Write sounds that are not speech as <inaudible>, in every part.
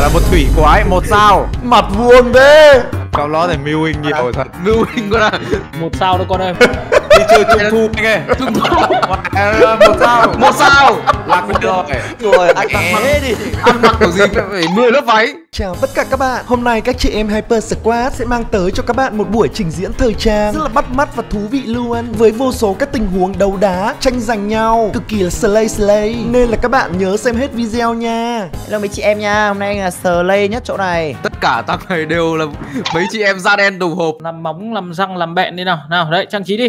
Phải là một thủy quái, một sao. Mặt vuông thế. Cậu nó thì mưu hình nhiều thật. Mưu hình à một sao đâu con ơi <laughs> Đi chơi trung thu anh ơi. Trung thu. Ờ, Một sao. Một sao. Lạc rồi Rồi ăn mặc đi. <laughs> Ăn mặc kiểu gì phải 10 lớp váy. Chào tất cả các bạn. Hôm nay các chị em Hyper Squad sẽ mang tới cho các bạn một buổi trình diễn thời trang. Rất là bắt mắt và thú vị luôn. Với vô số các tình huống đấu đá, tranh giành nhau. Cực kỳ là slay slay. Nên là các bạn nhớ xem hết video nha. Hello mấy chị em nha. Hôm nay anh là sờ lây nhất chỗ này. Tất cả tập này đều là mấy chị em da đen đồng hộp. Làm móng làm răng làm bẹn đi nào. Nào đấy trang trí đi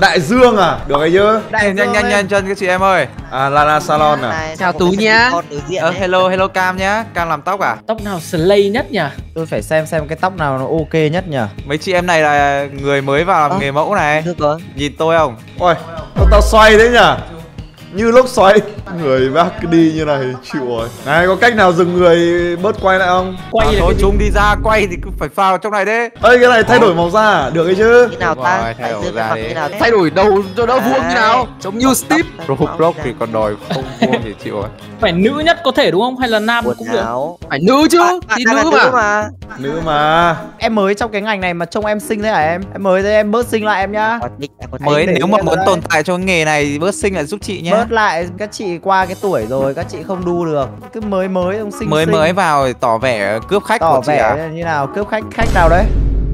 Đại Dương à? Được hay chưa? Nhanh nhanh nhanh nhanh chân các chị em ơi À Lana Salon à? Chào Tú nhá. Ờ hello hello Cam nhá Cam làm tóc à tóc nào slay nhất nhỉ Tôi phải xem xem cái tóc nào nó ok nhất nhỉ Mấy chị em này là người mới vào làm Ờ. nghề mẫu này Nhìn tôi không Ôi, tao, tao xoay thế nhỉ? Như lúc xoay Người bác cứ đi như này chịu rồi. Này có cách nào dừng người bớt quay lại không? quay à, là Thôi cái chúng đi ra quay thì cứ phải vào trong này đấy Ê cái này thay đổi màu da à? Được hay chứ? Như nào ta? Rồi, thay đổi ra cái nào Thay đổi đầu cho đỡ vuông như nào? Giống như Steve. Roblox thì còn đòi không vuông thì <laughs> chịu rồi. Phải nữ nhất có thể đúng không? Hay là nam Quần cũng được? Phải nữ chứ Thì nữ mà. Nữ mà. Em mới trong cái ngành này mà trông em xinh thế hả em? Em mới thế em bớt xinh lại em nhá. Mới nếu mà muốn tồn đây. tại cho nghề này bớt sinh lại giúp chị nhé Bớt lại các chị qua cái tuổi rồi Các chị không đu được. Cứ mới mới ông xinh Mới xinh. mới vào tỏ vẻ cướp khách Tỏ của chị vẻ à? như nào? Cướp khách khách nào đấy?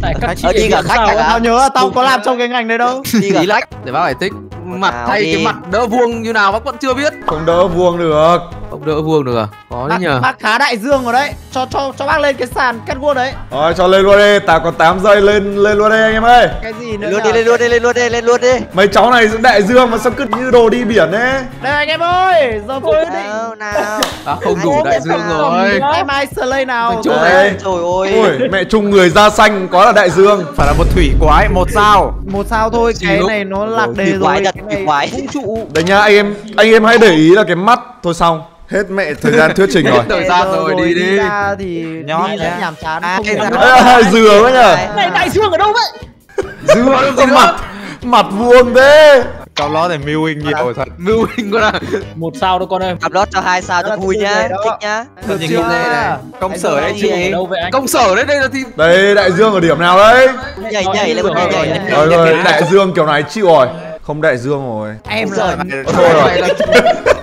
Tại các chị Ờ, đi cả khách? Tao nhớ là tao có làm trong cái ngành đấy đâu. <laughs> Đi cả lách Để bác giải thích. Mặt thay cái mặt đỡ vuông như nào bác vẫn chưa biết. Không đỡ vuông được Không đỡ vuông được à? Có đấy nhờ. bác khá đại dương rồi đấy. Cho cho cho bác lên cái sàn cắt guốc đấy. Rồi cho lên luôn đi. Tao còn 8 giây lên lên luôn đi anh em ơi. Cái gì nữa luôn nhở? đi lên luôn đi lên luôn đi lên luôn đi. Mấy cháu này dựng đại dương mà sao cứ như đồ đi biển ấy? Đây anh em ơi giờ tôi định nào. Nào <laughs> À không đủ đại dương rồi. Em ai slay nào? Đấy. Đây trời ơi. Ôi mẹ chung người da xanh có là đại dương. Phải là một thủy quái, một sao. Một sao thôi cái này nó lạc đề rồi. quái thật, cái quỷ này quái. vũ trụ. Đây nha anh em Anh em hãy để ý là cái mắt Thôi xong Hết mẹ thời gian thuyết trình rồi. Thời gian rồi đi đi. ra thì Nhót đi rất nhàm chán À, không. Ê, Dừa quá nhờ. Này đại dương ở đâu vậy? Dừa con mặt Mặt vuông thế. Cậu nó thì mưu hình nhiều thật. Mưu hình con à một sao đâu con ơi. Cặp lót cho hai sao cho vui nhá thích nhá. Được Nhìn chưa? đây này. Công sở đấy chị. Công sở đấy đây là thì Đây đại dương ở điểm nào đấy? Nhảy nhảy lên một nhảy nhảy. lên Rồi rồi đại dương kiểu này chịu rồi. Không đại dương rồi. Em Rồi. rồi Thôi rồi Này là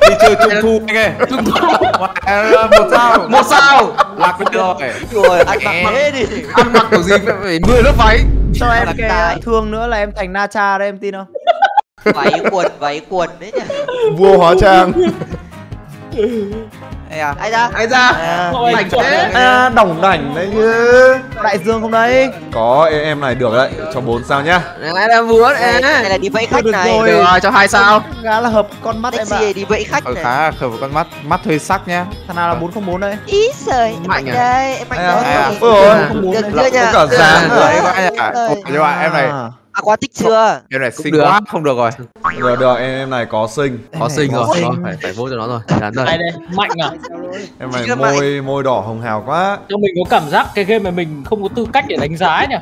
Đi chơi trung thu anh ơi. Trung thu. Ờ, Một sao. Một sao. Lạc rồi rồi ăn mặc thế đi. Ăn mặc kiểu gì phải 10 lớp váy. Cho em Là cái tài. thương nữa là em thành na cha đấy em tin không? Váy quần váy quần đấy nhá Vua hóa trang <laughs> Đây à. Ai ra Ai ra Mảnh chuẩn thế đấy. À đồng đảnh đấy chứ. Đại dương không đấy Có em, em này được đấy. Cho 4 sao nhá. Này là vừa này đấy này là đi vẫy khách được này. rồi. Được rồi cho hai sao. Gá là hợp con mắt em ạ. đi vẫy khách Ờ này. khá là với con mắt. Mắt hơi sắc nhá. Thằng nào là 404 đấy? Ý trời em Mạnh mạnh đây em mạnh à? đây à? Ôi ôi được chưa cả. Ôi, Nhưng mà em này à quá thích chưa? Em này xinh được. quá Không được rồi. Được được em, em này có sinh Có sinh rồi. Rồi, phải phải vô cho nó rồi Đắn rồi đây? Mạnh à? Em này môi môi đỏ hồng hào quá. Cho mình có cảm giác cái game này mình không có tư cách để đánh giá nhỉ?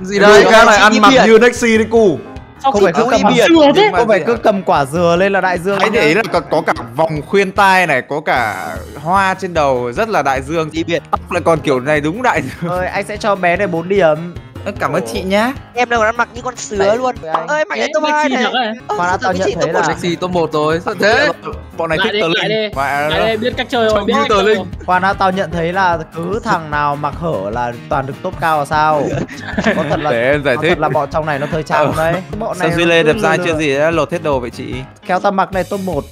Gì Đây? cái này ăn mặc như Nexi đi cu. Sao Không phải cứ cầm biển. dừa thế Nhưng mà không phải cứ cầm quả dừa lên là đại dương Hãy để ý là có, có cả vòng khuyên tai này Có cả hoa trên đầu Rất là đại dương. Đi biển. Tóc lại còn kiểu này đúng đại dương. Ơi anh sẽ cho bé này 4 điểm Cảm ơn chị nhá. Em đâu còn ăn mặc như con sứa Đấy, luôn. anh. ơi Đấy, lên top hai này. Mà đã sao tao cái nhận thấy là- một Sexy top 1 rồi. Sao thế? Bọn này thích tờ linh Mà biết cách chơi rồi biết tờ linh. Khoan đã tao nhận thấy là cứ thằng nào mặc hở là toàn được top cao là sao? <laughs> Có thật là Để em giải có thích. thật là bọn trong này nó thời trang đấy. Bọn Sao này Duy nó Lê đẹp trai chưa gì đã lột hết đồ vậy chị. Kéo tao mặc này top 1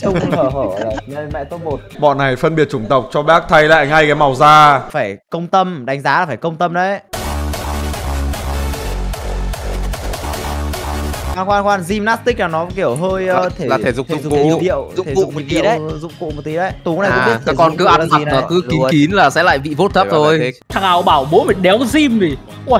Trông hở hở này Nên mẹ top 1 Bọn này phân biệt chủng tộc cho bác thay lại ngay cái màu da. Phải công tâm Đánh giá là phải công tâm đấy Khoan khoan khoan Gymnastics là nó kiểu hơi Là- thể là thể dục dụng cụ. điệu Dụng thể cụ dục một tí đấy. Dụng cụ một tí đấy. Tú này cũng biết À, thể các con cứ ăn là mặc gì mà cứ kín kín là sẽ lại bị vote thấp thôi. thằng nào bảo bố mày đéo gym thì ui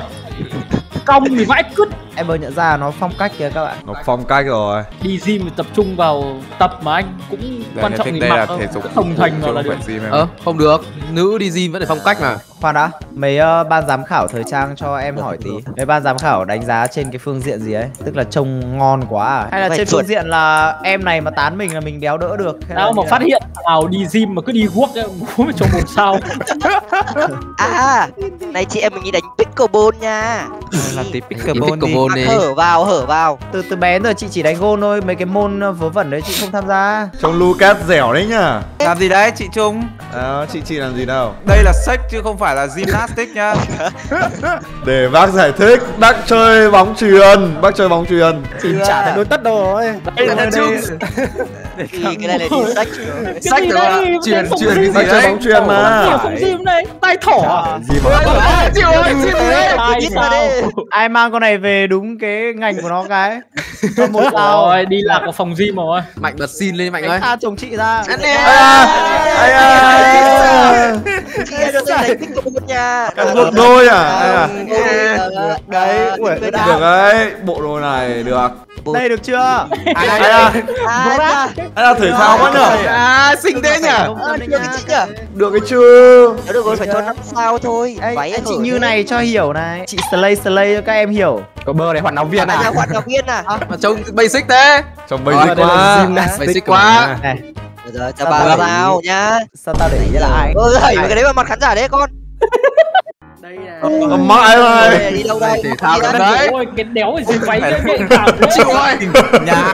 cong thì vãi cứt Em vừa nhận ra nó phong cách kìa các bạn. Nó phong cách rồi. Đi gym thì tập trung vào tập mà anh cũng Đây quan trọng thì mặc là thể dục Không thành vào là không được. phải gym em. Ờ không được. Nữ đi gym vẫn phải phong cách mà. Khoan đã mấy ờ, ban giám khảo thời trang cho em hỏi tí. Mấy ban giám khảo đánh giá trên cái phương diện gì ấy? Tức là trông ngon quá à? Hay là Vậy trên phương diện là em này mà tán mình là mình đéo đỡ được? Hay tao mà phát hiện nào đi gym mà cứ đi guốc ấy, <laughs> bố cho một sao. <laughs> À Này chị em mình đi đánh pickleball nha. Là tí pickleball đi. pickleball Mặc đi. hở vào hở vào. Từ từ bé giờ chị chỉ đánh gôn thôi mấy cái môn ờ, vớ vẩn đấy chị không tham gia. Trông Lucas dẻo đấy nhá làm gì đấy chị Trung? À, Chị chị làm gì đâu. Đây là sách chứ không phải là gymnastics nhá. <laughs> Để bác giải thích Bác chơi bóng chuyền Bác chơi bóng chuyền chị chả thấy đôi tất đâu rồi đây là <laughs> Trung. Thì cái này là đi sách. Sách gì đó đấy? là truyền cái gì đấy bóng mà. Kiểu phòng gym này tay thỏ. Gì mà chịu ơi chịu ơi ai mang con này về đúng cái ngành của nó cái? Một sao? rồi đi lạc vào phòng gym rồi. Mạnh bật xin lên mạnh ơi. Anh tha chồng chị ra. Anh em. À em được đánh pickleball nha. Cắt ngược đôi à? À? đấy ui, Được đấy Bộ đồ này được. Đây được chưa? Ai à À? Ai là thể thao quá nhở à xinh thế nhỉ? Ờ, được cái chị nhỉ Được cái chưa Nó được rồi phải cho 5 sao thôi. Váy anh chị như này cho hiểu này. Chị slay slay cho các em hiểu. Có bơ này hoạt nóng viên là à? hoạt động viên à? Mà trông basic thế. Trông basic đây là quá. Basic quá. Này Được rồi cho ba sao nhá. Sao tao để ý là ai Ơ thầy cái đấy vào mặt khán giả đấy con. Ờ, Mãi Đây, rồi Đi đâu đây? Lắm đâu? đấy. ôi cái đéo này gì váy cái cảm chịu ơi nhà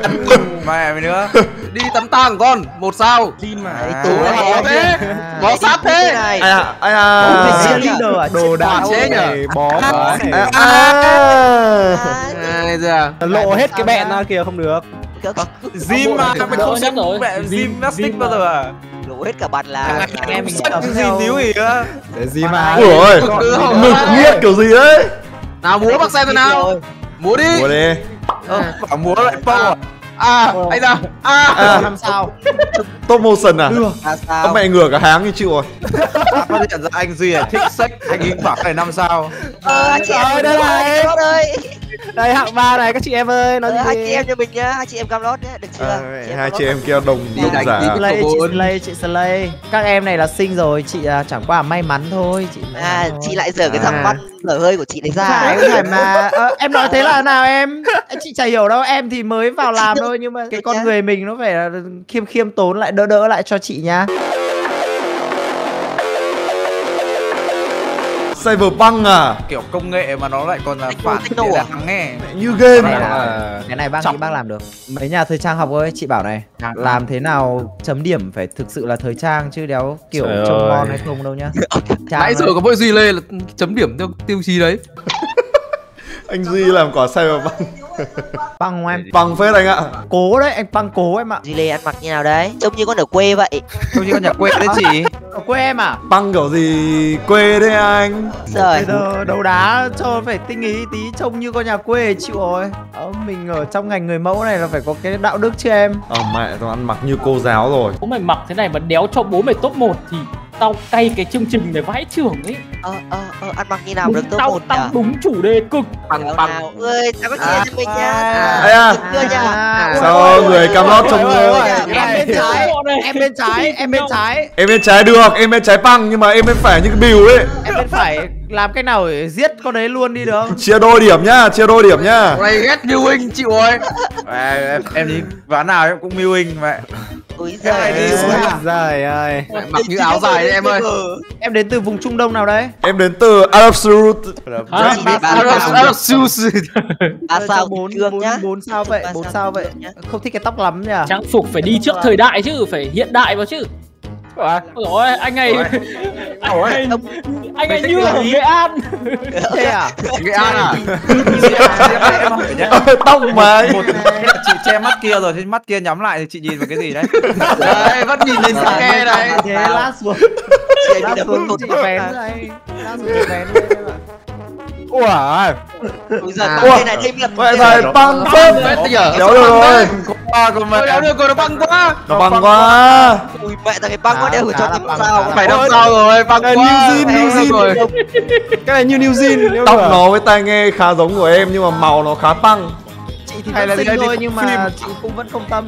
mẹ mày nữa. Đi tắm tang con. Một sao. Gym mà. Tủ này khó thế. Bó sát thế. này. Ai à. Ai Ôi, à. Leader à Đồ đạc thế nhỉ? bó À, ai giờ lộ hết cái bẹn ra kìa không được gym mà đỡ không xem mẹ Gym- gymnastics gym bao giờ à? Đổ hết cả bàn là anh em mình cái gì níu gì á? Để gì mà Ngực ra. nghiết kiểu gì đấy nào múa bác xem thế nào. múa đi. Ủa đi. Bảo múa lại bao à anh ra à. À. năm sao Top motion à? Có sao? Mẹ ngửa cả háng như chịu rồi. <laughs> Phát hiện ra anh duy là thích sách anh ấy bảo này năm sao Ờ hai chị em Rồi, đây này. Ơi đây hạng ba này các chị em ơi nói Ờ, gì Hai chị em cho mình nhá Hai chị em cam lót nhá Được chưa? À, Chị Hai chị em kia đồng đồng giả. Tí. Slay, chị. Slay, chị Slay. Các em này là sinh rồi, chị à, chẳng qua là may mắn thôi chị À chị lại dở cái À. thằng văn dở hơi của chị đấy ra. Phải không phải mà Ờ, Em nói thế là nào em? Chị chả hiểu đâu, em thì mới vào làm thôi Nhưng mà cái con người mình nó phải là khiêm khiêm tốn lại đỡ đỡ lại cho chị nha Cyberpunk à kiểu công nghệ mà nó lại còn là phản techno địa à? nghe Như game này à. là cái này bác nghĩ Chọc. bác làm được mấy nhà thời trang học ơi chị bảo này Dạ. làm thế nào chấm điểm phải thực sự là thời trang chứ đéo kiểu Trời trông ơi. ngon hay không đâu nhá <laughs> nãy giờ có mỗi gì lên là chấm điểm theo tiêu chí đấy <laughs> Anh Duy làm quả Cyberpunk băng em. Bằng phết anh ạ. Cố đấy anh băng cố em ạ. Lê ăn mặc như nào đấy? Trông như con ở quê vậy. Không như con nhà quê đấy chị. Ở quê em à? Băng kiểu gì? Quê đấy anh. Rồi bây giờ đấu đá cho phải tinh ý tí trông như con nhà quê chịu rồi. Ờ, mình ở trong ngành người mẫu này là phải có cái đạo đức chứ em. Ờ mẹ tôi ăn mặc như cô giáo rồi. Bố mày mặc thế này mà đéo cho bố mày top 1 thì tao cay cái chương trình này vãi trưởng ấy. Ờ ờ ờ ăn mặc như nào được đúng, top tao 1 tăng nhỉ đúng chủ đề cực. Bằng bằng. ơi tao có chia cho mình nhá Ai à. Chưa nha? À, Sao người cam lót Cái em bên trái em bên trái em bên trái. Em bên trái được, em bên trái băng Nhưng mà em bên phải như cái bìu ấy. Em bên phải làm cách nào để giết con đấy luôn đi được không? Chia đôi điểm nhá, chia đôi điểm nhá. Này ghét huynh chịu rồi. À, em, em đi ván nào em cũng mưu hình mẹ. Úi giời đi ơi. Trời ơi. Mặc như áo dài đấy em ơi. Em đến từ vùng Trung Đông nào đấy? Em đến từ Arab Saudi ba Arab- Sushi. Ba sao bốn bốn nhá. bốn sao vậy? Bốn sao vậy? Không thích cái tóc lắm nhỉ? trang phục phải đi trước thời đại chứ phải hiện đại vào chứ. Ôi, anh này anh này anh này như ở Nghệ An. Thế à? Nghệ An à? Nhé Tóc mà. Một chị che mắt kia rồi thì mắt kia nhắm lại thì chị nhìn vào cái gì đấy? Đây bắt nhìn lên xe này Thế lát xuống. Chị Lát xuống một chị vén đây. Lát xuống chị vén đây em ạ Ủa giời À. băng đây này thêm lần Vậy thầy băng phết bây giờ. Đéo được rồi. qua con Ôi, mẹ. Đéo được rồi nó băng quá. Nó băng quá. Ui mẹ thằng cái băng quá đeo phải cho băng, sao. phải năm sao rồi băng quá New Zealand, New Zealand. rồi. Cái này như New Zealand Tóc nó với tai nghe khá giống của em Nhưng mà màu nó khá băng. Chị thì Hay vẫn là xinh thôi nhưng mà chị cũng vẫn không tâm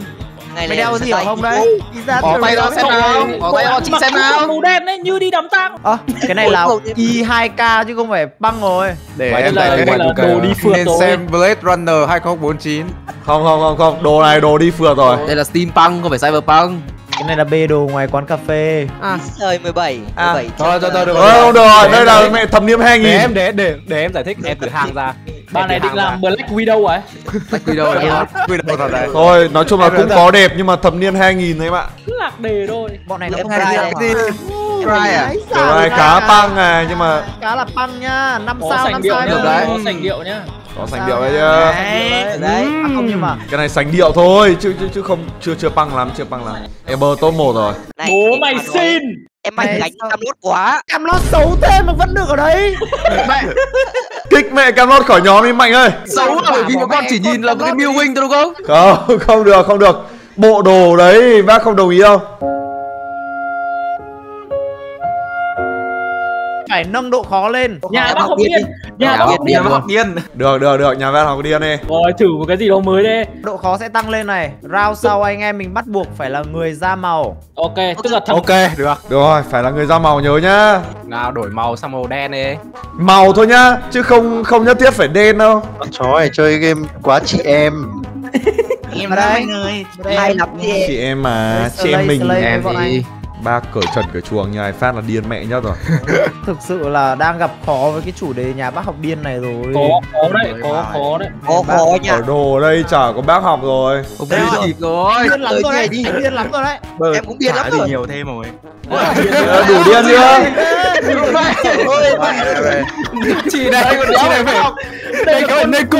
Mày là đeo gì ở hông đấy? Ra Bỏ tay ra xem nào. Bỏ tay ra chị xem nào màu đen ấy như đi đám tang Ơ, cái này là i2k chứ không phải băng rồi. để đây em là đây đồ đi phượt nên rồi xem Blade Runner 2049 Không không không không, đồ này đồ đi phượt rồi. Đây là steampunk không phải cyberpunk Cái này là bê đồ ngoài quán cà phê. À Thời 17 À, 17 Thôi thôi thôi được Ờ, không được rồi, đây là mẹ thập niệm Để 2000. em để để để em giải thích em từ hàng ra. Bạn này định làm Black Widow à Black Widow hot quy định thật đấy Thôi, nói chung là cũng có đẹp nhưng mà thập niên 2000 đấy em ạ. Cứ lạc đề thôi Bọn này nó không này. gì. Right à? Này khá băng à, nhưng mà Cá là băng nhá, 5 Có sao, sành 5 điệu sao nhá được đấy. Có sành điệu nhá có sành điệu đấy chứ. Đấy. À, không nhưng mà Cái này sành điệu thôi, chứ chứ chứ không chưa chưa băng lắm, chưa băng lắm. Ember top 1 rồi. Này, Bố em mày xin Em Này, gánh cam lốt quá cam lót xấu thế mà vẫn được ở đấy. <laughs> Kích mẹ Camelot khỏi nhóm đi Mạnh ơi. Xấu là bởi vì các con chỉ nhìn là cái Miu Wing thôi đúng không Không, không được, không được. Bộ đồ đấy bác không đồng ý đâu. Phải nâng độ khó lên. Nhà bác học điên điên đi. Nhà bác bác học điên điên. học điên Được, được, được, nhà văn học điên đi. Rồi thử một cái gì đó mới đi Độ khó sẽ tăng lên này. Round sau anh em mình bắt buộc phải là người da màu. Ok tức là thằng Ok, được. Được rồi, phải là người da màu nhớ nhá. Nào đổi màu sang màu đen đi. Màu thôi nhá, chứ không không nhất thiết phải đen đâu. Chó này chơi game quá chị em Em đây. Hay lắm đi em Chị em mà, chị em mình Em thì ba cởi trần cởi chuồng nhà này phát là điên mẹ nhất rồi. <laughs> Thực sự là đang gặp khó với cái chủ đề nhà bác học điên này rồi. Có khó đấy Có khó đấy Có khó nha Ở đồ đây chả có bác học rồi. Không biết kịp rồi Điên lắm rồi như đấy. điên lắm rồi đấy. Em cũng điên lắm rồi nhiều thêm rồi Ờ, đủ điên chưa? Chị này Chị này phải học Đây phải nơi cô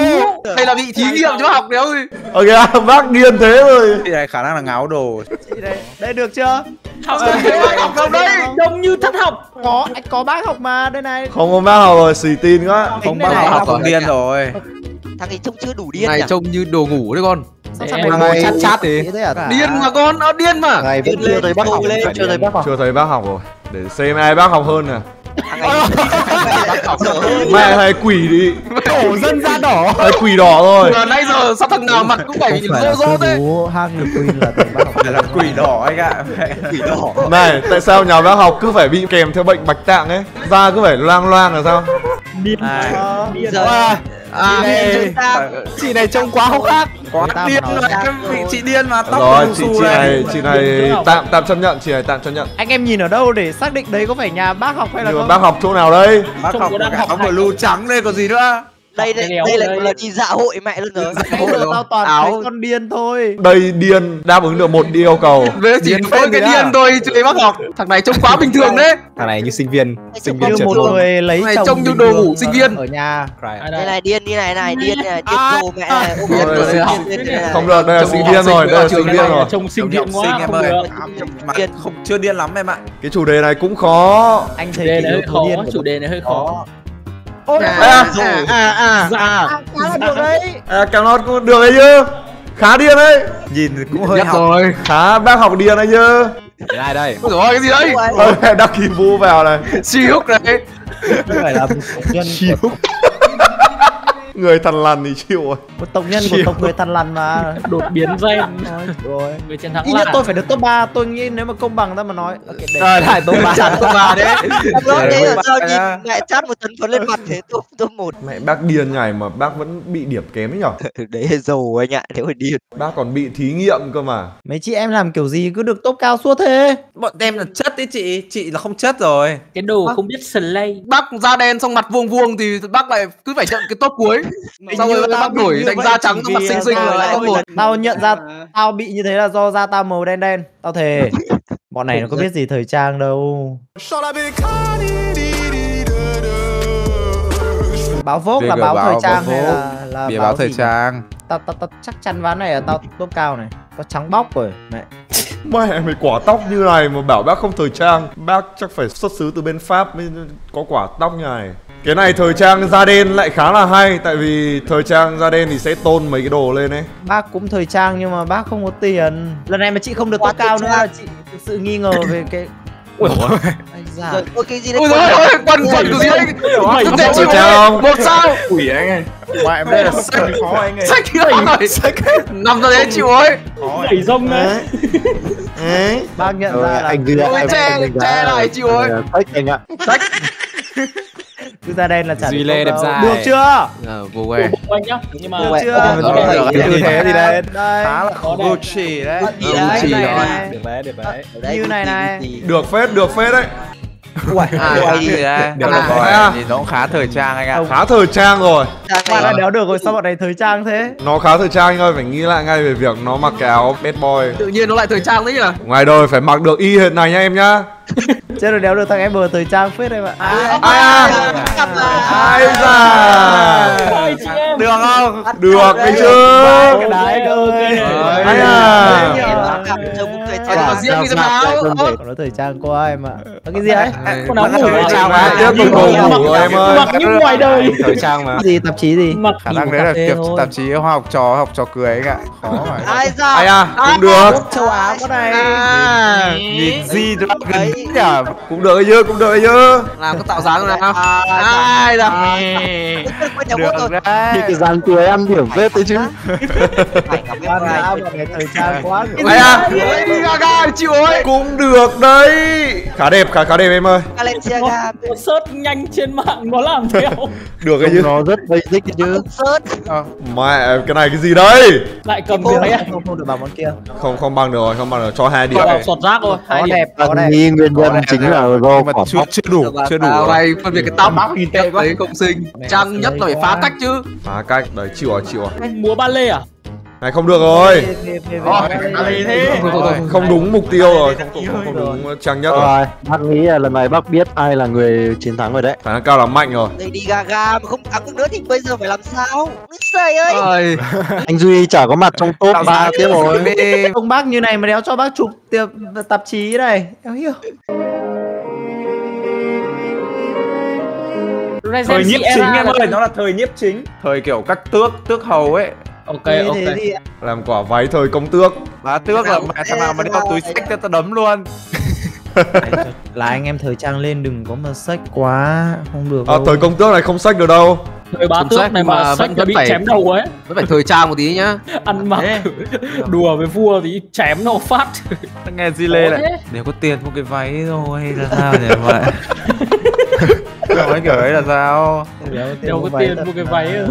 Đây là bị thí nghiệm cho học đấy ơi Ok, <laughs> bác điên thế rồi. Chị này khả năng là ngáo đồ Chị đây, đây được chưa? Học Ờ, học đâu đấy Đông như thất học Có, anh có bác học mà, đây này. Không có bác học rồi, xì tin quá. Không bác đây này. học không điên rồi Thằng ấy trông chưa đủ điên Này trông như đồ ngủ đấy con Sao này ngồi chát chát thế à? Điên mà con, nó điên mà Này vẫn chưa thấy bác học Chưa thấy bác học Chưa thấy bác học rồi. Để xem ai bác học hơn nè. Mẹ hay quỷ đi. Tổ dân da đỏ. Hay quỷ đỏ rồi. Từ nãy giờ sao thằng nào mặt cũng phải bị rô rô thế bố Harley Quinn là thằng là quỷ đỏ anh ạ quỷ đỏ Này, tại sao nhà bác học cứ phải bị kèm theo bệnh bạch tạng ấy? Da cứ phải loang loang là sao? Điên Ờ, Điên Giờ À, À chúng ta chị này trông quá hốc hác. Quá điên rồi. Cái vị chị điên mà tóc Rồi, chị chị này chị này tạm tạm chấp nhận, chị này tạm chấp nhận. Anh em nhìn ở đâu để xác định đấy có phải nhà bác học hay là không? bác học chỗ nào đây? Bác học có đang cả học blue trắng đây còn gì nữa đây đây đây đây. là đi dạ hội mẹ luôn rồi Nãy giờ tao toàn Áo. con điên thôi. Đây điên đáp ứng được một yêu cầu. <laughs> Với chỉ Điên phết cái điên thôi chứ bác học Thằng này trông quá bình thường đấy Thằng này như sinh viên, sinh viên một luôn. người lấy Này chồng trông như đồ ngủ sinh viên. ở nhà. Đây này điên như này này điên này điên À, đồ mẹ này điên điên điên. Không được, đây là sinh viên rồi, đây là trường sinh viên rồi. là trông sinh viên quá em không được Mà không chưa điên lắm em ạ Cái chủ đề này cũng khó. Anh Chủ thấy đề cái này hơi yếu tố khó điên Chủ đề này hơi khó Ôi, À, À, à, À à Dạ à, khá là được đấy. à Camelot cũng được đấy chứ. Khá điên đấy. Nhìn cũng hơi Nhất học rồi Khá bác học điên đấy chứ. Để ai đây? Ôi ôi, cái gì đấy đắc kỳ vu vào này. Siêu này Không phải là một nhân của, Người thằn lằn thì chịu rồi. một tộc nhân của tộc người thằn lằn mà. Đột biến gen Rồi, rồi. Người chiến thắng Ít nhất là tôi phải được top 3, tôi nghĩ nếu mà công bằng ta mà nói. Ok, để. Rồi lại top ba. Chặt tôi bà đấy <laughs> đấy với là sao nhìn ra. mẹ chát một tấn phấn lên mặt thế tôi tôi một Mẹ bác điên nhảy mà bác vẫn bị điểm kém ấy nhở? <laughs> đấy giàu anh ạ nếu phải điên Bác còn bị thí nghiệm cơ mà. Mấy chị em làm kiểu gì cứ được top cao suốt thế. Bọn em là chất đấy chị Chị là không chất rồi Cái đồ không biết slay Bác da đen xong mặt vuông vuông thì bác lại cứ phải trận cái top cuối Xong rồi bác đổi thành da trắng mặt xinh xinh rồi lại top một Tao nhận ra tao bị như thế là do da tao màu đen đen. Tao thề. <laughs> Bọn này nó có biết gì thời trang đâu. Báo Vogue là báo báo- thời báo trang hay Vogue. là là Bìa báo thời gì trang Tao tao tao chắc chắn ván này là tao top cao này. Tao trắng bóc rồi. Mẹ. <laughs> Mẹ mày quả tóc như này mà bảo bác không thời trang Bác chắc phải xuất xứ từ bên Pháp mới có quả tóc như này Cái này thời trang da đen lại khá là hay Tại vì thời trang da đen thì sẽ tôn mấy cái đồ lên ấy. Bác cũng thời trang nhưng mà bác không có tiền. Lần này mà chị không được Quá cao nữa. là chị thực sự nghi ngờ về cái <laughs> Ui, dạ. Rồi, ôi cái gì đấy? rồi ôi quần quần của gì đấy không thể chịu Chào. nổi một sao? Quỷ anh ơi. Ngoại em đây là sách khó anh ơi. sách rồi nằm ra đấy chịu ơi? Đẩy rông đấy. Đấy, bác nhận ra là anh ghi Ôi, em che- lại chịu ơi. Sách anh ạ. Cứ <laughs> ra đây là chả Duy được Lê đẹp dài. Được chưa? Ờ, vô quê anh nhá nhưng mà Được chưa? tư thế gì đây? khá là. Gucci đấy Ờ, đấy? Được đấy, được đấy. Như có này này. Được phết, được phết đấy Uầy, À, đi. gì đấy Được rồi. nhìn nó cũng khá thời trang anh ạ Khá thời trang rồi Trang Bạn đã này. đéo được rồi sao bọn này thời trang thế? Nó khá thời trang anh ơi, phải nghĩ lại ngay về việc nó mặc cái áo bad boy tự nhiên nó lại thời trang đấy nhỉ Ngoài đời phải mặc được y hệt này nha em nhá <laughs> Chết rồi đéo được thằng em bờ thời trang phết đây bạn. À, À, Gặp là- ai da em? Được không? Được cái chứ cái đái cơ. Ai à Em Ờ, trang. mà riêng đi xem nào Ơ, Nó thời trang quá em ạ. Có cái gì ấy? quần áo ngủ thời à? trang tiếp tục đồ ngủ rồi em ơi mặc như ngoài đời Thời trang mà. Gì tạp chí gì? mặc Khả năng đấy là tiệp tạp chí hoa học trò, học trò cười anh ạ Khó mà Ai ra? Ai à, cũng được Châu Á có này. à Nhìn gì đó gần nhỉ Cũng được ấy chứ, cũng được ấy chứ làm có tạo dáng nào À, ai nhà Được rồi. Đấy cái dàn cười ăn điểm phết đấy chứ Phải em này. đã này thời trang quá. Ai à, Lady Gaga chịu ơi. Cũng được đấy. Khá đẹp, khá khá đẹp em ơi. Balenciaga. nó search nhanh trên mạng nó làm <laughs> theo. Được ấy chứ. Nó rất basic đấy chứ. Sớt. Mẹ, cái này cái gì đây lại cầm cái Không không được bằng món kia. Không, không bằng được rồi, không bằng được, cho hai điểm. Sọt rác rồi hai Có điểm. đẹp, có đẹp. Anh nghĩ nguyên nhân chính là do quả chưa, chưa đủ, chưa đủ. này phân biệt cái tóc. Nhất đấy cộng sinh. Trang nhất là phải phá cách chứ. Phá cách, đấy, chịu à, chịu à anh múa ba lê à Này không được rồi. Không đúng mục tiêu rồi, không, không, không, không đúng trang nhất rồi Rồi, bác nghĩ là lần này bác biết ai là người chiến thắng rồi đấy. Khả năng cao là mạnh rồi. Lady Gaga mà không thắng được nữa thì bây giờ phải làm sao? Giời ơi. <laughs> Anh Duy chả có mặt trong top Tạo 3 dáng tiếp rồi. đi. Ông bác như này mà đéo cho bác chụp tiệp tạp chí này. Đéo hiểu. thời nhiếp chính em ơi nó là thời nhiếp chính. Thời kiểu các tước, tước hầu ấy ok Thế ok. thế thì Làm quả váy thời công tước. Bá tước là mẹ thằng nào mà đeo túi sách cho tao đấm luôn. Là anh em thời trang lên đừng có mà sách quá. Không được À, đâu. thời công tước này không sách được đâu. Thời bá tước này mà sách vẫn bị phải- chém đầu ấy. vẫn phải thời trang một tí nhá. Ăn mặc. Đùa với vua thì chém nó phát. Nghe gì lê thế. Nếu có tiền mua cái váy rồi hay là sao nhỉ vậy Nói kiểu ấy là sao? Đâu có tiền mua cái váy rồi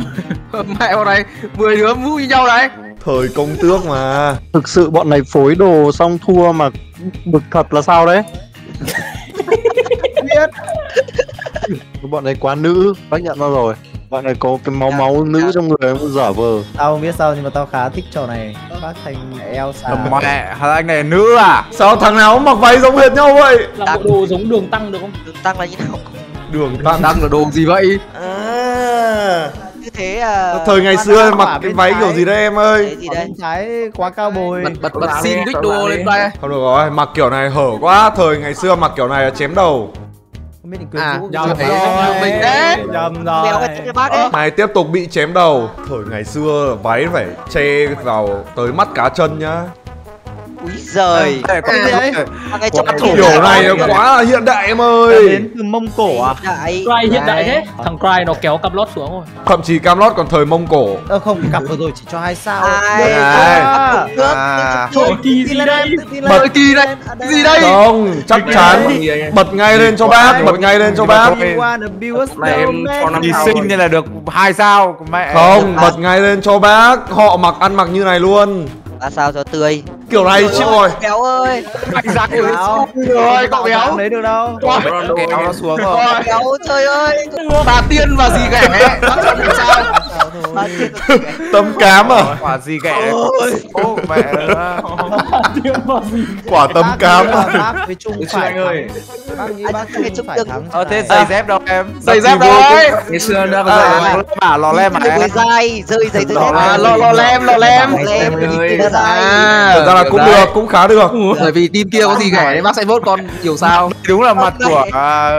<laughs> Mẹ vào này 10 đứa mũ như nhau đấy Thời công tước mà. Thực sự bọn này phối đồ xong thua mà bực thật là sao đấy? <laughs> Bọn này quá nữ, bác nhận ra rồi. Bọn này có cái máu máu nữ trong người không giả vờ. Tao không biết sao nhưng mà tao khá thích trò này. Bác thành Elsa Mẹ, thằng anh này nữ à? Sao thằng nào cũng mặc váy giống hệt nhau vậy? Làm bộ đồ giống đường tăng được không? Đường tăng là như nào? Đường tăng Đang là đồ gì vậy? À, thế à. Thời ngày xưa mặc cái váy kiểu gì đấy em ơi? Cái gì bên trái quá cao bồi. Bật bật bật xin đích đô lên đây Không được rồi, mặc kiểu này hở quá. Thời ngày xưa mặc kiểu này là chém đầu. Không biết định À, nhầm rồi. Mình đấy. nhầm rồi. Mày tiếp tục bị chém đầu. Thời ngày xưa váy phải che vào tới mắt cá chân nhá Úi giời. Ê, có gì ấy Mà ngay trong Quá thủ Kiểu này quá là hiện đại em ơi. đến từ Mông Cổ à? Đại. Cry hiện đại Đấy. thế. Thằng Cry nó kéo cặp lót xuống rồi. Thậm chí Camelot còn thời Mông Cổ. Ơ không cặp vừa rồi chỉ cho hai sao. Ai. À. Trời kỳ gì đây? Bật kỳ này. Gì đây? Không, chắc chắn. Bật ngay lên cho bác, bật ngay lên cho bác. Này em cho năm sinh nên là được hai sao Mẹ. Không, bật ngay lên cho bác. Họ mặc ăn mặc như này luôn Ba sao cho tươi. Kiểu này chịu rồi Béo ơi. Mạnh giặc Béo. rồi cậu béo lấy được đâu Kéo nó xuống rồi Béo trời ơi. Bà tiên và gì ghẻ Bác chọn làm sao Vậy? <laughs> Tấm cám à? Quả gì ghẻ Ô mẹ. Quả tấm Bác cám à với Trung phải anh ơi. Bác nghĩ chụp phải thắng. Ờ thế giày dép đâu em? Giày dép rồi Ngày xưa nó À. bảo lò lem mà Người mới dai, rơi giày rơi dép. À, lò- lò lem, lò lem. À Thật ra là cũng được, cũng khá được. Bởi vì team kia có gì ghẻ nên bác sẽ vote con nhiều sao? Đúng là mặt của à,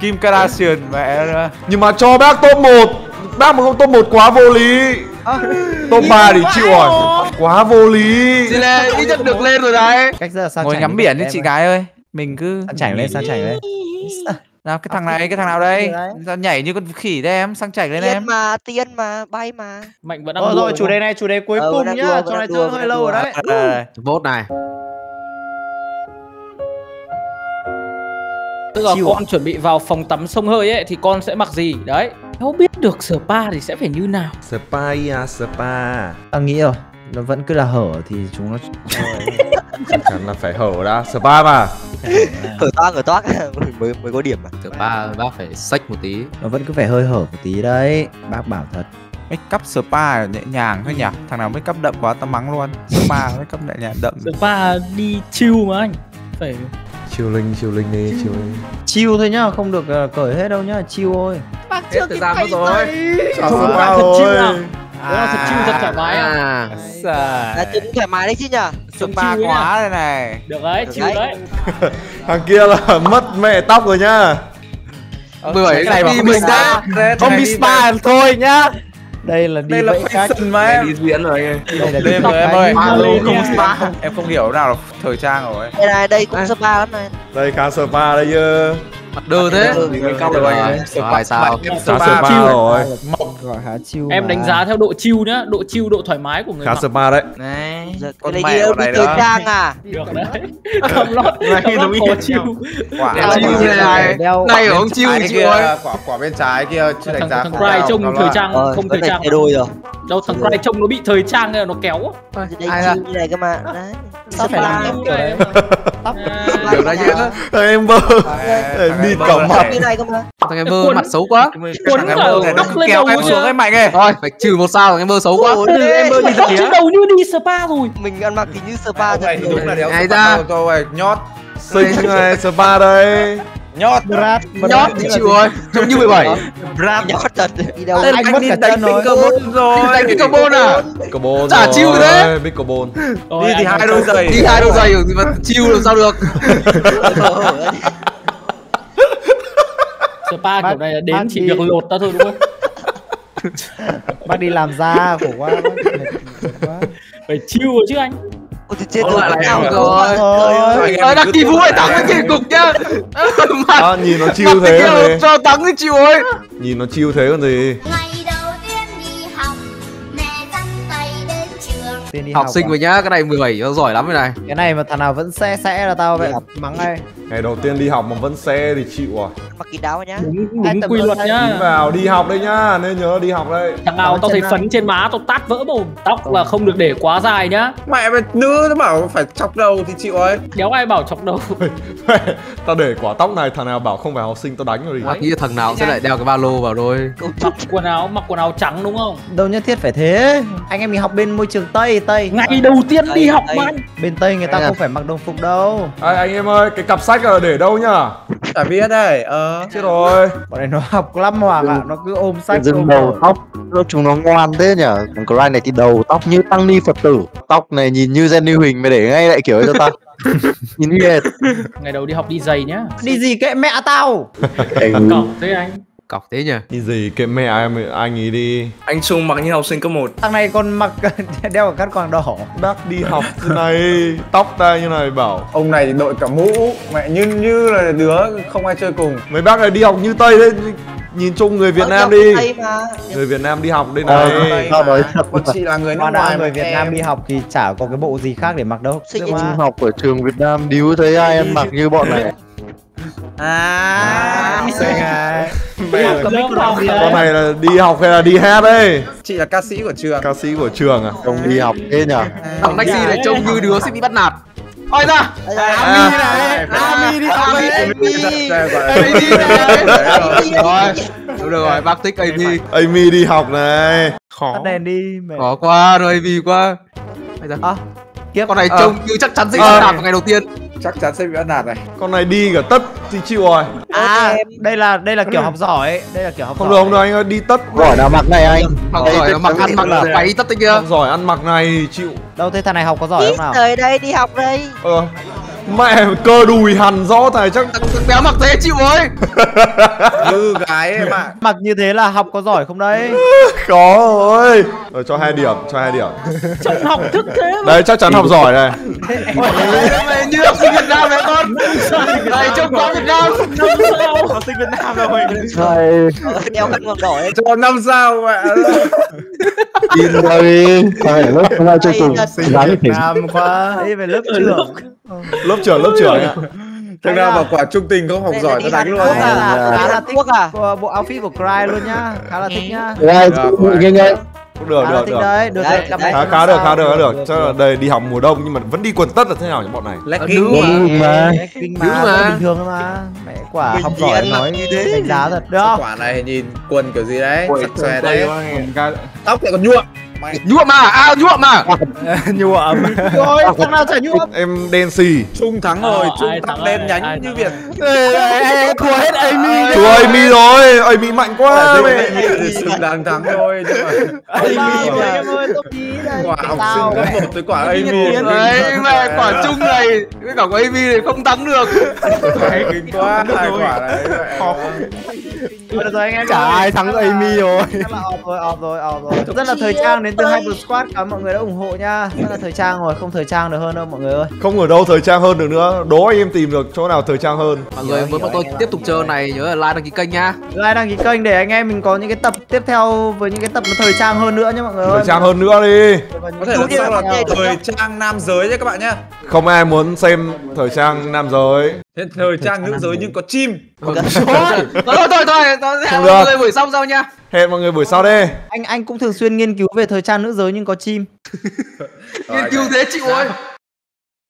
Kim Kardashian mẹ. Nữa Nhưng mà cho bác top 1 Bác mà không top 1 quá vô lý. Top 3 thì chịu rồi. Quá vô lý. Gì lên ít nhất được lên rồi đấy. Cách rất là sang Ngồi ngắm biển đi chị gái ơi. Mình cứ sang chảnh lên sang chảnh lên? Nào cái thằng này cái thằng nào đây? Sao nhảy như con khỉ đây em? Sang chảnh lên tiên em? mà tiên mà bay mà. Mạnh vẫn đang Rồi đùa rồi chủ đề này chủ đề cuối Ờ, cùng đang nhá. Trò đang này chơi hơi đang lâu rồi đấy. Đây, đây. vote này. Tức là con chuẩn bị vào phòng tắm sông hơi ấy thì con sẽ mặc gì? Đấy không biết được spa thì sẽ phải như nào? Spa ya spa. Tao nghĩ rồi nó vẫn cứ là hở thì chúng nó Chắc chắn là phải hở đã Spa mà. Khởi toác khởi toác. <laughs> Mới mới có điểm mà. Ba bác phải xách một tí. Nó vẫn cứ phải hơi hở một tí đấy. Bác bảo thật. Make up spa nhẹ nhàng thôi nhỉ? Thằng nào make up đậm quá tao mắng luôn. Spa <laughs> make up nhẹ nhàng đậm. Spa đi chill mà anh. Phải Chiều linh chiều linh đi chiều linh. Chill thôi nhá không được ờ, cởi hết đâu nhá chill thôi. Hết thời gian mất rồi. Không, Spa thật rồi nào. Là thật chill thật thoải mái à. à. Là chân thoải mái đấy chứ nhở spa quá đây này. Được đấy chill đấy. <laughs> Thằng kia là <laughs> mất mẹ tóc rồi nhá. Cái này mà không mình đi ra spa Không đi spa thôi nhá đây là đi đây là fashion mà em. Đi diễn rồi đây là đi đêm vẫy rồi em ơi. Alo, không spa. spa. Em không hiểu nào là thời trang rồi. Đây này đây cũng spa lắm này Đây khá spa đây chứ mặt đơ thế. Cao rồi rồi. sao? Khá rồi. Gọi em đánh giá theo độ chill nhá độ chill độ thoải mái của người Khá mặc. Spa đấy. Này Giờ con cái mẹ này thời đó. trang à? Được đấy. Không lót Này, giống lót hệt chill. quả như này. đeo này ở ông chiêu ơi. Quả quả bên trái kia chưa đánh giá thằng không Cry trông thời là- trang ờ không thời trang đôi rồi. Đâu thằng Cry trông nó bị thời trang này nó kéo đây Ai như này cơ mà. Đấy sao phải làm Chill kiểu này. đấy. tóc được ra á. Thằng em bơ đi em bơ này. mặt. như này cơ mà thằng em mơ mặt xấu quá. Cuốn thằng em cả bơ cứ lên kéo đầu em xuống cái mạnh ấy thôi phải trừ một sao thằng em mơ xấu quá. Ôi, em bơ đi tóc trên đầu như đi spa rồi. Mình ăn mặc thì như spa thật đúng là đéo ra? nhót. Xinh. Này spa đây nhót. Brad nhót thì chịu rồi. trông như 17 brad nhót thật. đi đâu? Tên anh mất đi cả chân rồi. pickleball rồi. đánh cái carbon à? Carbon Chả rồi. chill thế. Pickleball đi thì hai đôi giày. Đi hai đôi giày rồi thì mà chiêu làm sao được? Spa kiểu này là đến chỉ việc lột ta thôi đúng không? Bác đi làm da khổ quá. Bác mệt quá. Phải rồi chứ anh Ôi, thì chết rồi lại là nào em rồi ờ đăng ký vũ lại thắng cái kỳ cục nhá. Mặt à, nhìn nó chill thế còn gì? cho thắng cái chịu ơi nhìn nó chill thế còn gì Tiên đi học sinh à? rồi nhá cái này 17 nó giỏi lắm cái này. Cái này mà thằng nào vẫn sẽ sẽ là tao vậy? Mắng ngay ngày đầu tiên đi học mà vẫn xe thì chịu à? Mặc kín đáo nhá. Đúng đúng quy luật đây. đi nhá vào đi học đây nhá nên nhớ đi học đây thằng nào tao thấy phấn trên má tao tát vỡ mồm tóc là không được để quá dài nhá. Mẹ mà nữ nó bảo phải chọc đầu thì chịu ấy. Đéo ai bảo chọc đầu. <laughs> Tao để quả tóc này thằng nào bảo không phải học sinh tao đánh rồi Bác nghĩ thằng nào sẽ lại đeo cái ba lô vào thôi. Mặc quần áo mặc quần áo trắng đúng không? Đâu nhất thiết phải thế. Anh em mình học bên môi trường tây tây. Ngày đầu tiên đi Đây, học đây. mà anh bên tây người ta không phải mặc đồng phục đâu. Ê, anh em ơi cái cặp sách là để đâu nhá chả biết đây. Ờ. Chết rồi. Bọn này nó học lắm hoàng ạ nó cứ ôm sách dừng ôm đầu tóc. Nó chúng nó ngoan thế nhở? Còn Cry này thì đầu tóc như tăng ni phật tử. Tóc này nhìn như Jenny Huỳnh mày để ngay lại kiểu ấy cho ta <laughs> nhìn như hệt ngày đầu đi học đi giày nhá. Đi gì kệ mẹ tao? Cổng thế anh cọc thế nhỉ Đi gì? Kệ mẹ em anh ấy đi? Anh Trung mặc như học sinh cấp 1 thằng này còn mặc <laughs> đeo cả cắt quàng đỏ. Bác đi học thế này Tóc ta như này bảo. Ông này thì đội cả mũ mẹ như như là đứa không ai chơi cùng. Mấy bác này đi học như Tây đấy. Nhìn chung người Việt Ờ, Nam đi. Người Việt Nam đi học đây Ờ, này. Nói thật còn chị là người nước ngoài người Việt em. Nam đi học thì chả có cái bộ gì khác để mặc đâu. Sinh trung học ở trường Việt Nam điếu thấy ai ăn mặc như bọn này <laughs> à xinh à lớp học Con đấy. này là đi học hay là đi hát đây? Chị là ca sĩ của trường. Ca sĩ của trường à? Không đi học thế nhở thằng taxi này trông như đứa sẽ bị bắt nạt. Ôi ra À, Ami đi học Ami, Ami Ami. đi rồi đúng được rồi. Bác thích Ami. Amy đi học này. Tắt đèn đi mẹ. Khó quá rồi Ami quá. Bây giờ. À, kiếp. Con này Ờ. trông như chắc chắn sẽ bị Ờ. bắt nạt vào ngày đầu tiên chắc chắn sẽ bị bắt nạt này. Con này đi cả tất thì chịu rồi. À đây là đây là kiểu học giỏi ấy. Đây là kiểu học Không giỏi được không được anh ơi đi tất. Gọi nào mặc này anh. Học giỏi mặc ăn mặc là váy tất tinh kia. Giỏi ăn mặc này chịu. Đâu thế thằng này học có giỏi không nào? tới đây đi học đây. Ờ Mẹ cơ đùi hằn rõ thầy chắc. Thằng béo mặc thế chịu ơi. <laughs> Như gái em ạ. Mặc như thế là học có giỏi không đấy? <laughs> khó rồi. Rồi cho hai điểm, cho hai điểm. <laughs> Trông học thức thế mà. Đây chắc chắn học giỏi này. Mày như học sinh Việt Nam đấy con. Này trông có Việt Nam. Học sinh Việt Nam rồi Thầy. Đeo khăn quàng đỏ ấy. Cho năm sao mẹ in rồi Thầy ở lớp không ai chơi cùng thế. Nam quá. Đấy về lớp trưởng. Lớp trưởng, lớp trưởng. Thằng nào bảo quả trung tình không học Này, giỏi đi đánh luôn à? Khá là- khá là thích à? bộ, outfit của Cry luôn nhá. Khá là thích nhá. Right, nghe nghe Được, là được, thích được. đấy. Được Đấy, đấy. Cặp đấy. này Khá khá được, khá được, khá được. Chắc là đây đi học mùa đông nhưng mà vẫn đi quần tất là thế nào nhỉ bọn này? Legging Nữ mà mà Dữ mà, mà. bình thường thôi mà. Mẹ quả học giỏi nói như thế. đánh giá thật. Được không? quả này nhìn quần kiểu gì đấy Sặc xòe đấy Tóc lại còn nhuộm Nhuộm mà, à nhuộm mà <laughs> nhuộm. Rồi, thằng nào chả nhuộm. Em đen xì. Trung thắng rồi Ờ, Trung thắng đen rồi, nhánh ai như Việt. Thua hết Amy. Chùa Amy rồi, Amy mạnh quá mẹ. Xứng đáng thắng thôi nhưng mà Amy Amy rồi mà. Quả học sinh cấp 1 tới quả Amy Đấy, mẹ quả chung này Với cả quả AV này không thắng được. Kinh quá hai quả Được rồi anh em. Chả ai thắng Amy rồi. rồi, rồi, rồi. Rất là thời trang đến từ Hyper Squad, cảm ơn mọi người đã ủng hộ nha. Rất là thời trang rồi, không thời trang được hơn đâu mọi người ơi. Không ở đâu thời trang hơn được nữa. Đố anh em tìm được chỗ nào thời trang hơn. Mọi người với bọn tôi tiếp tục chơi này nhớ là like đăng ký kênh nha Like đăng ký kênh để anh em mình có những cái tập tiếp theo với những cái tập nó thời trang hơn nữa nha mọi người ơi. Thời trang hơn nữa đi. Có thể là sau là thời trang nam giới nhé các bạn nhé Không ai muốn xem thời trang nam giới. Thế thời trang nữ giới nhưng có chim <laughs> Thôi thôi thôi thôi thôi Mọi người buổi xong sau nha Hẹn mọi người buổi sau đi. Anh anh cũng thường xuyên nghiên cứu về thời trang nữ giới nhưng có chim. Nghiên cứu thế chịu ơi